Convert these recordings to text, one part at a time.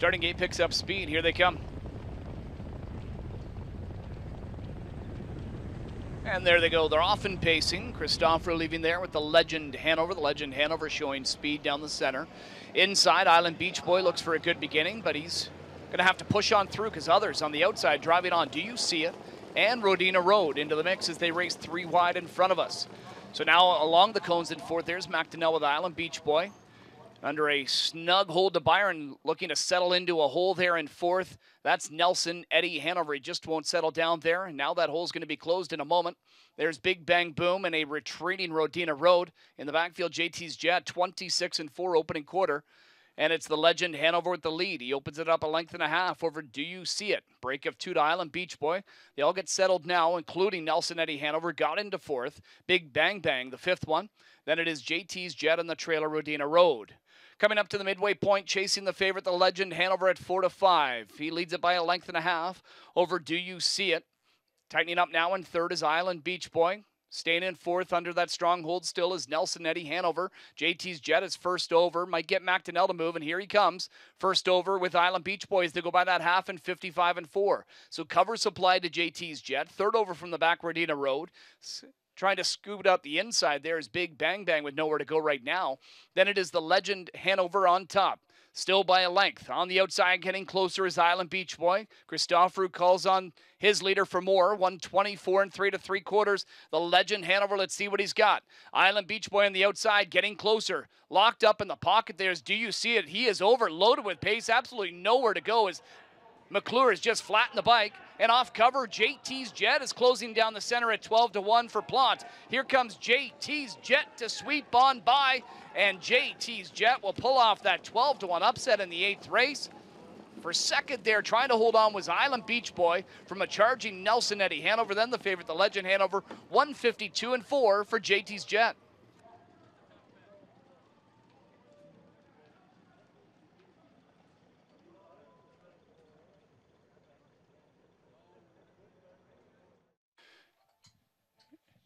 Starting gate picks up speed. Here they come. And there they go. They're off and pacing. Christopher leaving there with the legend Hanover. The legend Hanover showing speed down the center. Inside, Island Beach Boy looks for a good beginning, but he's going to have to push on through because others on the outside driving on. Do you see it? And Rodina Road into the mix as they race three wide in front of us. So now along the cones in fourth, there's McDonnell with Island Beach Boy under a snug hold to Byron, looking to settle into a hole there in fourth. That's Nelson Eddie Hanover. He just won't settle down there. And now that hole's going to be closed in a moment. There's Big Bang Boom and a retreating Rodina Road in the backfield. JT's Jet, 26 and 4 opening quarter. And it's the legend Hanover with the lead. He opens it up a length and a half over Do You See It? Break of two to Island Beach Boy. They all get settled now, including Nelson Eddie Hanover, got into fourth. Big Bang Bang, the fifth one. Then it is JT's Jet on the trailer Rodina Road. Coming up to the midway point, chasing the favorite, the legend Hanover at four to five. He leads it by a length and a half over Do You See It? Tightening up now in third is Island Beach Boy. Staying in fourth under that stronghold still is Nelson Eddie Hanover. JT's Jet is first over. Might get McDonnell to move, and here he comes. First over with Island Beach Boys. They go by that half and 55 and 4. So cover supply to JT's Jet. Third over from the back Rodina Road trying to scoot out the inside there is Big Bang Bang with nowhere to go right now. Then it is the legend Hanover on top. Still by a length. On the outside, getting closer is Island Beach Boy. Christopher calls on his leader for more. 124 and three to three quarters. The legend Hanover. Let's see what he's got. Island Beach Boy on the outside, getting closer. Locked up in the pocket there's Do you see it? He is overloaded with pace. Absolutely nowhere to go as McClure is just flattened the bike and off cover. JT's Jet is closing down the center at 12 to 1 for Plante. Here comes JT's Jet to sweep on by, and JT's Jet will pull off that 12 to 1 upset in the eighth race. For second there, trying to hold on was Island Beach Boy from a charging Nelson Eddie Hanover. Then the favorite, the legend Hanover, 152 and 4 for JT's Jet.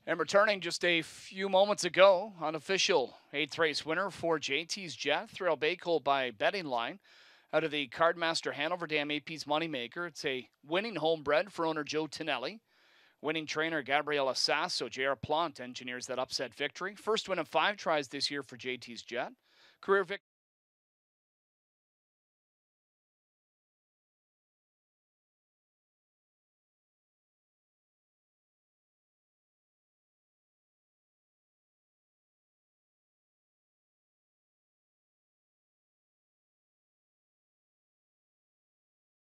And returning just a few moments ago, unofficial eighth race winner for JT's Jet, Thrill Baycole by betting line out of the Cardmaster Hanover Dam AP's Moneymaker. It's a winning homebred for owner Joe Tonelli. Winning trainer Gabriela Sasso, JR Plante engineers that upset victory. First win of five tries this year for JT's Jet. Career victory.